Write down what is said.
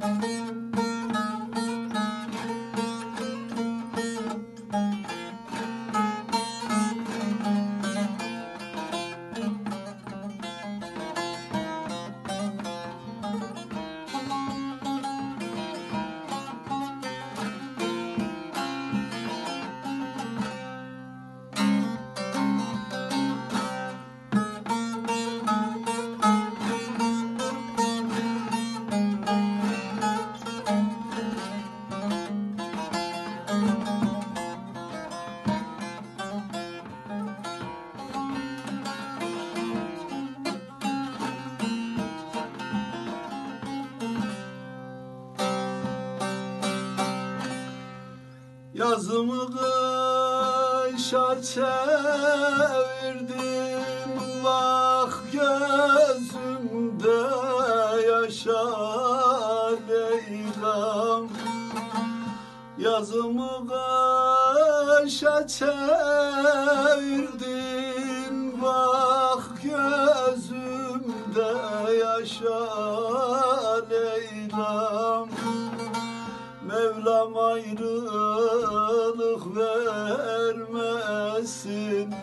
Música Yazımı kışa çevirdim. Bak gözümde yaşar Leyla'm. Yazımı kışa çevirdim. Bak gözümde yaşar Mevlam ayrılık vermesin.